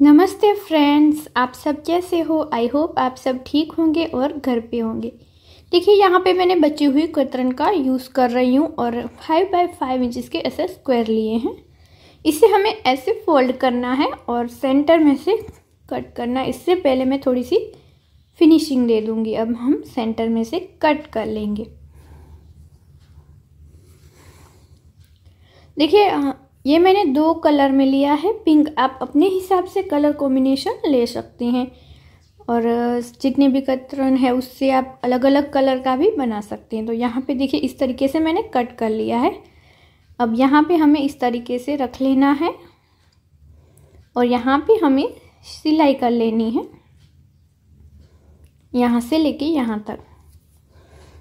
नमस्ते फ्रेंड्स, आप सब कैसे हो? आई होप आप सब ठीक होंगे और घर पे होंगे। देखिए, यहाँ पे मैंने बची हुई कतरन का यूज़ कर रही हूँ और फाइव बाई फाइव इंचज़ के ऐसे स्क्वायर लिए हैं। इसे हमें ऐसे फोल्ड करना है और सेंटर में से कट करना। इससे पहले मैं थोड़ी सी फिनिशिंग दे दूँगी। अब हम सेंटर में से कट कर लेंगे। देखिए ये मैंने दो कलर में लिया है। पिंक, आप अपने हिसाब से कलर कॉम्बिनेशन ले सकते हैं। और, जितने भी कतरन है, उससे आप अलग अलग कलर का भी बना सकते हैं। तो यहाँ पे देखिए, इस तरीके से मैंने कट कर लिया है। अब यहाँ पे हमें इस तरीके से रख लेना है। और यहाँ पे हमें सिलाई कर लेनी है। यहाँ से लेके यहाँ तक।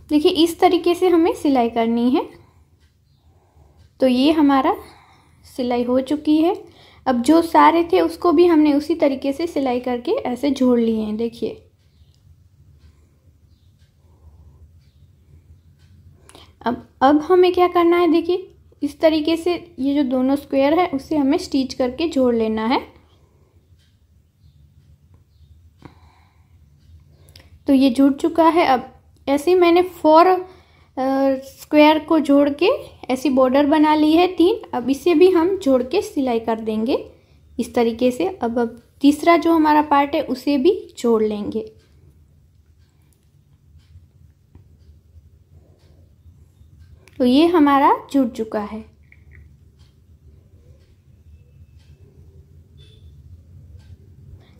देखिए, इस तरीके से हमें सिलाई करनी है। तो ये हमारा सिलाई हो चुकी है। अब जो सारे थे उसको भी हमने उसी तरीके से सिलाई करके ऐसे जोड़ लिए हैं, देखिए। अब अब हमें क्या करना है, देखिए, इस तरीके से ये जो दोनों स्क्वायर है, उसे हमें स्टिच करके जोड़ लेना है। तो ये जुड़ चुका है। अब, ऐसे मैंने फोर स्क्वायर को जोड़ के ऐसी बॉर्डर बना ली है तीन। अब इसे भी हम जोड़ के सिलाई कर देंगे। इस तरीके से अब अब तीसरा जो हमारा पार्ट है, उसे भी जोड़ लेंगे। तो ये हमारा जुड़ चुका है।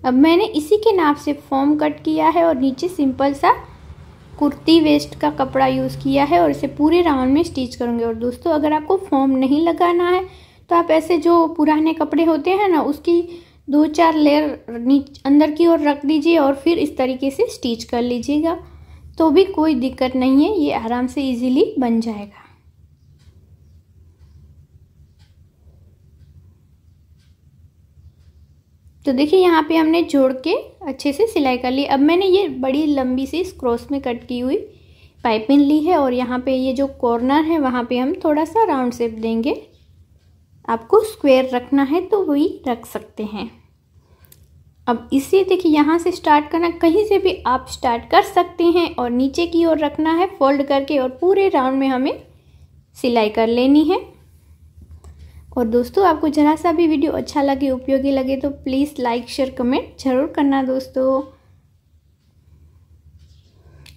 अब मैंने इसी के नाप से फॉर्म कट किया है और नीचे सिंपल सा कुर्ती वेस्ट का कपड़ा यूज़ किया है और इसे पूरे राउंड में स्टिच करूँगी। और दोस्तों, अगर आपको फॉर्म नहीं लगाना है तो आप ऐसे जो पुराने कपड़े होते हैं ना, उसकी दो चार लेयर नीच, अंदर की ओर रख दीजिए और फिर इस तरीके से स्टिच कर लीजिएगा। तो भी कोई दिक्कत नहीं है, ये आराम से इजीली बन जाएगा। तो देखिए, यहाँ पे हमने जोड़ के अच्छे से सिलाई कर ली। अब मैंने ये बड़ी लंबी सी इस क्रॉस में कट की हुई पाइपिंग ली है और यहाँ पे ये जो कॉर्नर है, वहाँ पे हम थोड़ा सा राउंड शेप देंगे। आपको स्क्वायर रखना है तो वही रख सकते हैं। अब इसे देखिए, यहाँ से स्टार्ट करना, कहीं से भी आप स्टार्ट कर सकते हैं और नीचे की ओर रखना है, फोल्ड करके और पूरे राउंड में हमें सिलाई कर लेनी है। और दोस्तों, आपको ज़रा सा भी वीडियो अच्छा लगे, उपयोगी लगे तो प्लीज़ लाइक शेयर कमेंट ज़रूर करना दोस्तों।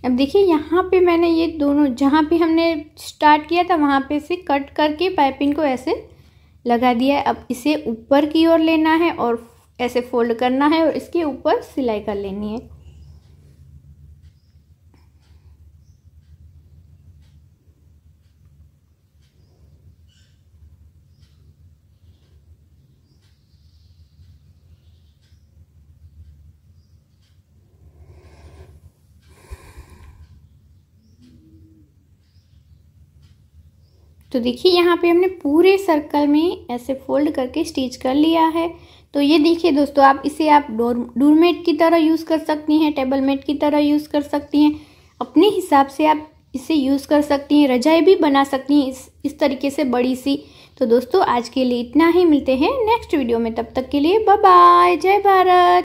अब देखिए, यहाँ पे मैंने ये दोनों, जहाँ पे हमने स्टार्ट किया था, वहाँ पे से कट करके पाइपिंग को ऐसे लगा दिया है। अब इसे ऊपर की ओर लेना है और ऐसे फोल्ड करना है और इसके ऊपर सिलाई कर लेनी है। तो देखिए, यहाँ पे हमने पूरे सर्कल में ऐसे फोल्ड करके स्टिच कर लिया है। तो ये देखिए दोस्तों, आप इसे आप डोर डोरमेट की तरह यूज़ कर सकती हैं टेबल मेट की तरह यूज़ कर सकती हैं। अपने हिसाब से आप इसे यूज़ कर सकती हैं, रजाई भी बना सकती हैं इस इस तरीके से बड़ी सी। तो दोस्तों, आज के लिए इतना ही, मिलते हैं नेक्स्ट वीडियो में। तब तक के लिए बाय जय भारत।